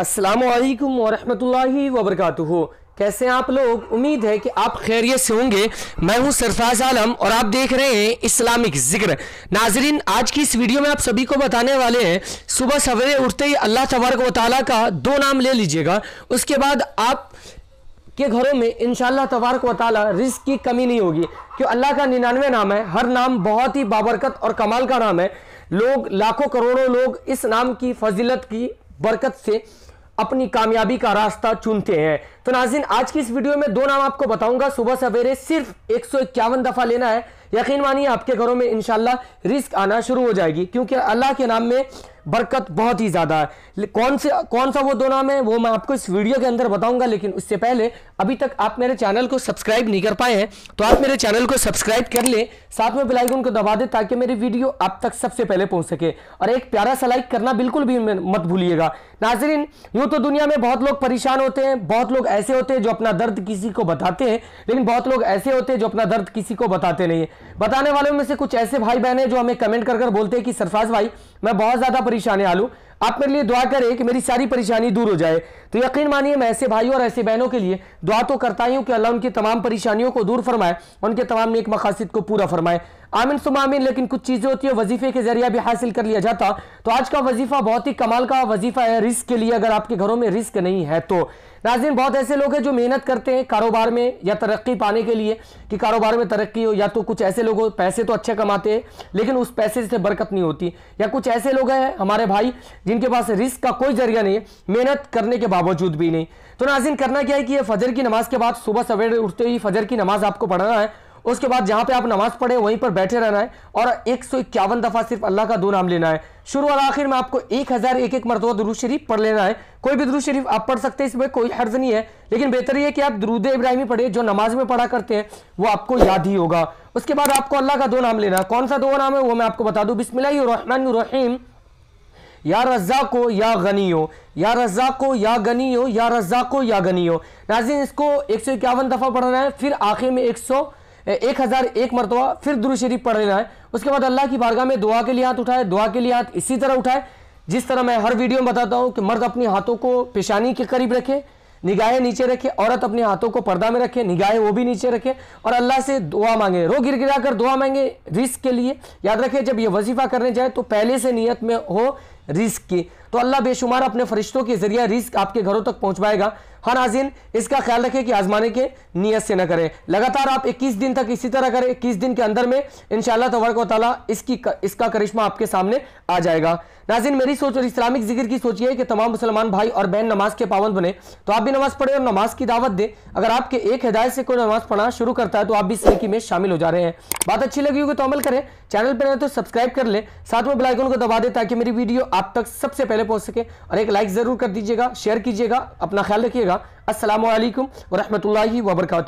असलकम वरहमतुल्लाहि वबरकातुहू। कैसे आप लोग? उम्मीद है कि आप खैरियत से होंगे। मैं हूँ सरफराज आलम और आप देख रहे हैं इस्लामिक ज़िक्र। नाजरीन, आज की इस वीडियो में आप सभी को बताने वाले हैं, सुबह सवेरे उठते ही अल्लाह तबारक व ताली का दो नाम ले लीजिएगा। उसके बाद आप के घरों में इनशाला तबारक व ताली रिस्क की कमी नहीं होगी, क्यों अल्लाह का निन्यानवे नाम है। हर नाम बहुत ही बाबरकत और कमाल का नाम है। लोग, लाखों करोड़ों लोग इस नाम की फजीलत की बरकत से अपनी कामयाबी का रास्ता चुनते हैं। तो नाजिन आज की इस वीडियो में दो नाम आपको बताऊँगा। सुबह सवेरे सिर्फ़ एक सौ इक्यावन दफ़ा लेना है। यकीन मानिए, आपके घरों में इनशाला रिस्क आना शुरू हो जाएगी, क्योंकि अल्लाह के नाम में बरकत बहुत ही ज़्यादा है। कौन से कौन सा वो दो नाम है, वो मैं आपको इस वीडियो के अंदर बताऊँगा, लेकिन उससे पहले अभी तक आप मेरे चैनल को सब्सक्राइब नहीं कर पाए हैं तो आप मेरे चैनल को सब्सक्राइब कर ले, साथ में बेलाइकन को दबा दे ताकि मेरी वीडियो आप तक सबसे पहले पहुँच सके। और एक प्यारा सा लाइक करना बिल्कुल भी मत भूलिएगा। नाजरीन, यूँ तो दुनिया में बहुत लोग परेशान होते हैं, बहुत लोग ऐसे होते हैं जो अपना दर्द किसी को बताते हैं, लेकिन बहुत लोग ऐसे होते हैं जो अपना दर्द किसी को बताते नहीं है। बताने वालों में से कुछ ऐसे भाई बहन है जो हमें कमेंट कर कर बोलते हैं कि सरफाज भाई, मैं बहुत ज़्यादा परेशानी आलू। आप मेरे लिए दुआ करें कि मेरी सारी परेशानी दूर हो जाए। तो यकीन मानिए, मैं ऐसे भाइयों और ऐसे बहनों के लिए दुआ तो करता ही हूँ कि अल्लाह उनकी तमाम परेशानियों को दूर फरमाए, उनके तमाम नेक मकासद को पूरा फरमाए। आमिन सुमामिन लेकिन कुछ चीज़ें होती है, वजीफे के ज़रिए भी हासिल कर लिया जाता। तो आज का वजीफा बहुत ही कमाल का वजीफा है, रिस्क के लिए अगर आपके घरों में रिस्क नहीं है तो। नाजिन बहुत ऐसे लोग हैं जो मेहनत करते हैं कारोबार में या तरक्की पाने के लिए कि कारोबार में तरक्की हो, या तो कुछ ऐसे लोग हो, पैसे तो अच्छे कमाते हैं, लेकिन उस पैसे से बरकत नहीं होती। या कुछ ऐसे लोग हैं, हमारे भाई जिनके पास रिस्क का कोई ज़रिया नहीं है, मेहनत करने के बावजूद भी नहीं। तो नाजिन, करना क्या है कि ये फजर की नमाज़ के बाद सुबह सवेरे उठते ही फजर की नमाज़ आपको पढ़ना है। उसके बाद जहाँ पे आप नमाज़ पढ़े, वहीं पर बैठे रहना है और एक सौ इक्यावन दफ़ा सिर्फ़ अल्लाह का दो नाम लेना है। शुरू और आखिर में आपको एक हज़ार एक एक मरतबा दरूद शरीफ पढ़ लेना है। कोई भी दरूद शरीफ आप पढ़ सकते हैं, इसमें कोई हर्ज नहीं है। लेकिन बेहतर यह कि आप दरूद इब्राहिमी पढ़े जो नमाज़ में पढ़ा करते हैं, वो आपको याद ही होगा। उसके बाद आपको अल्लाह का दो नाम लेना है। कौन सा दो नाम है, वो मैं आपको बता दूँ। बिस्मिल्लाहिर्रहमानिर्रहीम। या रजा को या गनी हो या रजा को या गनी हो या रजा को या गनी हो नाजिन इसको एक सौ इक्यावन दफ़ा पढ़ना है, फिर आखिर में एक सौ एक हज़ार एक मरतबा फिर दुरू शरीफ पढ़ लेना है। उसके बाद अल्लाह की बारगाह में दुआ के लिए हाथ उठाए, दुआ के लिए हाथ इसी तरह उठाए, जिस तरह मैं हर वीडियो में बताता हूँ कि मर्द अपने हाथों को पेशानी के करीब रखे, निगाहें नीचे रखे, औरत अपने हाथों को पर्दा में रखे, निगाहें वो भी नीचे रखे, और अल्लाह से दुआ मांगे। रो गिर गिरा कर दुआ मांगे रिस्क के लिए। याद रखे, जब ये वजीफा करने जाए तो पहले से नियत में हो रिस्क की। तो अल्लाह बेशुमार अपने फरिश्तों के ज़रिए रिस्क आपके घरों तक पहुंचवाएगा। हाँ नाजिन, इसका ख्याल रखें कि आजमाने के नीयत से न करें। लगातार आप 21 दिन तक इसी तरह करें 21 दिन के अंदर में इंशाल्लाह तबरक ताला इसकी इसका करिश्मा आपके सामने आ जाएगा। नाजिन, मेरी सोच और इस्लामिक ज़िक्र की सोच है कि तमाम मुसलमान भाई और बहन नमाज़ के पाबंद बने तो आप भी नमाज़ पढ़े और नमाज़ की दावत दें। अगर आपके एक हिदायत से कोई नमाज़ पढ़ना शुरू करता है तो आप भी इस में शामिल हो जा रहे हैं। बात अच्छी लगी होगी तो अमल करें। चैनल पर तो सब्सक्राइब कर ले। साथ में बेलाइकन को दबा दे ताकि मेरी वीडियो आप तक सबसे पहले पहुँच सके। और एक लाइक ज़रूर कर दीजिएगा शेयर कीजिएगा, अपना ख्याल रखिएगा। असल वरहमत वरहमल वर्का